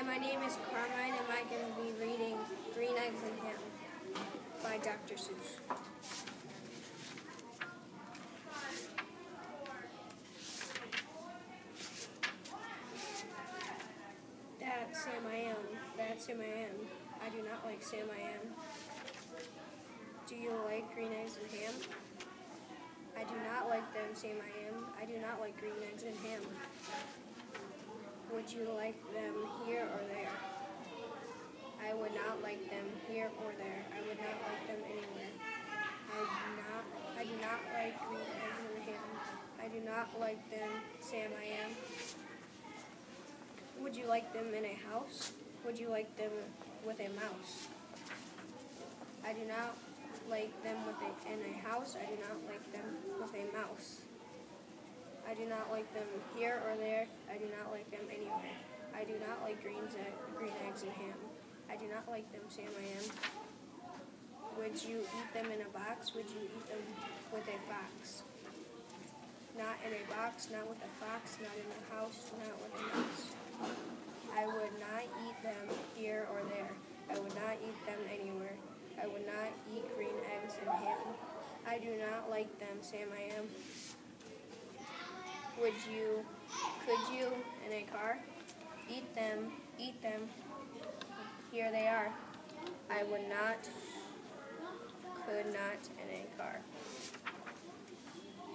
Hi, my name is Carmyne, and I'm going to be reading Green Eggs and Ham by Dr. Seuss. That's Sam I am. That's Sam I am. I do not like Sam I am. Do you like green eggs and ham? I do not like them, Sam I am. I do not like green eggs and ham. Would you like them here or there? I would not like them here or there. I would not like them anywhere. I do not I do not like green eggs and ham. I do not like them, Sam I am. Would you like them in a house? Would you like them with a mouse? I do not like them with a, in a house. I do not like them with a mouse. I do not like them here or there. I do not like them anywhere. I do not like greens, green eggs and ham. I do not like them, Sam I am. Would you eat them in a box? Would you eat them with a fox? Not in a box, not with a fox, not in a house, not with a mouse. I would not eat them here or there. I would not eat them anywhere. I would not eat green eggs and ham. I do not like them, Sam I am. Would you, could you, in a car? Eat them, eat them. Here they are. I would not, could not in a car.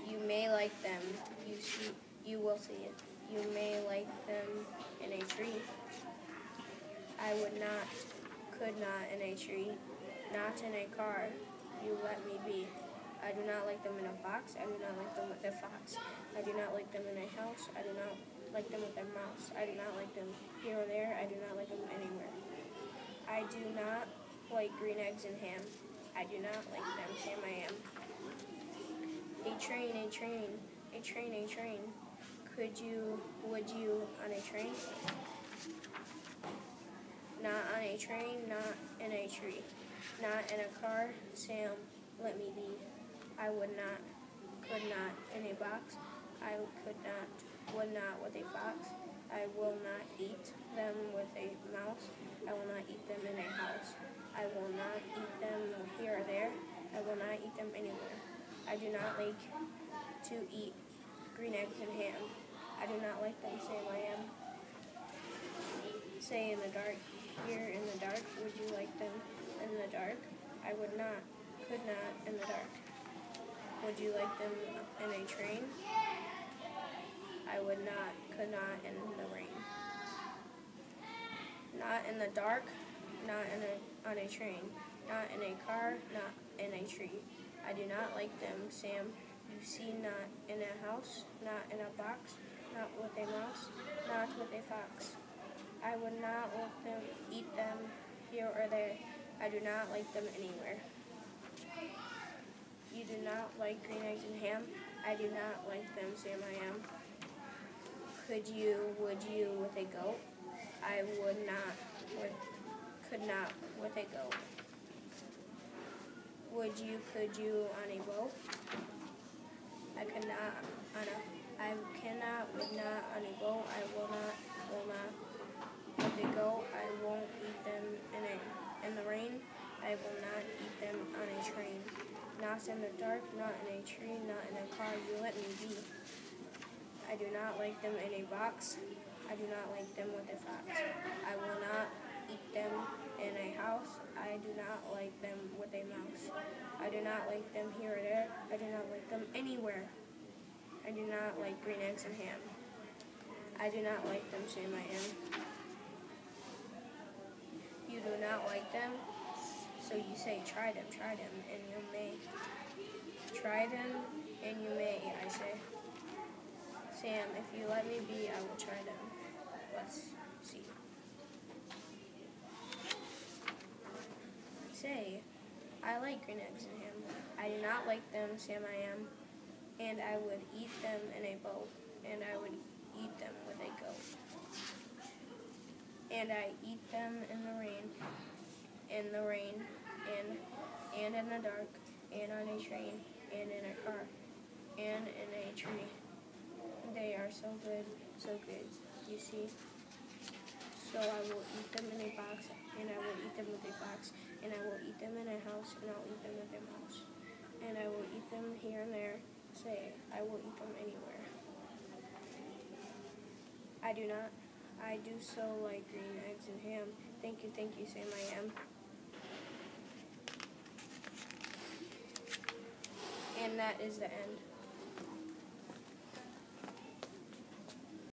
You may like them. You see, you will see it. You may like them in a tree. I would not, could not in a tree, not in a car. You let me be. I do not like them in a box. I do not like them with a fox. I do not like them in a house. I do not like them with a mouse. I do not like them here or there. I do not like them anywhere. I do not like green eggs and ham. I do not like them, Sam I am. A train, a train, a train, a train. Could you, would you, on a train? Not on a train, not in a tree. Not in a car, Sam, let me be. I would not, could not, in a box. I could not, would not with a fox. I will not eat them with a mouse. I will not eat them in a house. I will not eat them here or there. I will not eat them anywhere. I do not like to eat green eggs and ham. I do not like them, Sam I am. Say in the dark, here in the dark, would you like them in the dark? I would not, could not in the dark. Would you like them in a train? I would not, could not in the rain. Not in the dark, not in a, on a train, not in a car, not in a tree. I do not like them, Sam. You see, not in a house, not in a box, not with a mouse, not with a fox. I would not let them eat them here or there. I do not like them anywhere. You do not like green eggs and ham? I do not like them, Sam I am. Could you, would you with a goat? I would not, would, could not with a goat. Would you, could you on a boat? I could not on a, I cannot, would not on a boat. I will not, will not with a goat. I won't eat them in a, in the rain. I will not eat them on a train. Not in the dark, not in a tree, not in a car. You let me be. I do not like them in a box. I do not like them with a fox. I will not eat them in a house. I do not like them with a mouse. I do not like them here or there. I do not like them anywhere. I do not like green eggs and ham. I do not like them, shame I am. You do not like them, so you say, try them, try them, and you may. Try them, and you may, I say. Sam, if you let me be, I will try them. Let's see. Say, I like green eggs and ham. I do not like them, Sam I am. And I would eat them in a boat, and I would eat them with a goat. And I eat them in the rain, in the rain, and and in the dark, and on a train, and in a car, and in a tree. They are so good, so good, you see. So I will eat them in a box, and I will eat them with a box, and I will eat them in a house, and I'll eat them with a mouse. And I will eat them here and there. Say, I will eat them anywhere. I do not. I do so like green eggs and ham. Thank you, thank you, Sam I am. And that is the end.